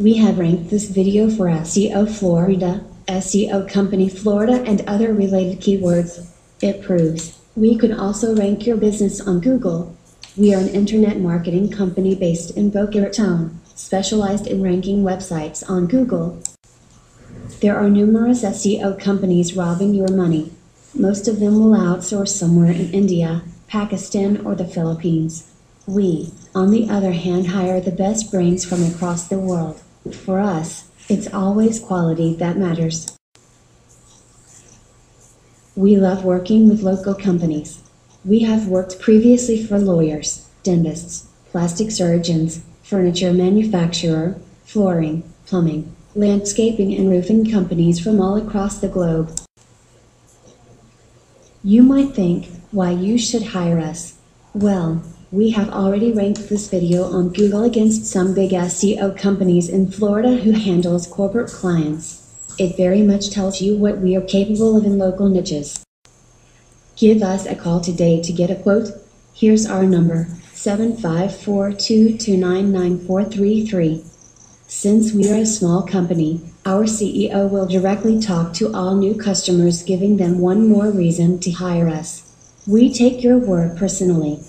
We have ranked this video for SEO Florida, SEO Company Florida, and other related keywords. It proves we can also rank your business on Google. We are an internet marketing company based in Boca Raton, specialized in ranking websites on Google. There are numerous SEO companies robbing your money. Most of them will outsource somewhere in India, Pakistan, or the Philippines. We, on the other hand, hire the best brains from across the world. For us, it's always quality that matters. We love working with local companies. We have worked previously for lawyers, dentists, plastic surgeons, furniture manufacturer, flooring, plumbing, landscaping and roofing companies from all across the globe. You might think, why you should hire us. Well, we have already ranked this video on Google against some big SEO companies in Florida who handles corporate clients. It very much tells you what we are capable of in local niches. Give us a call today to get a quote. Here's our number 75422999433. Since we are a small company, our CEO will directly talk to all new customers, giving them one more reason to hire us. We take your word personally.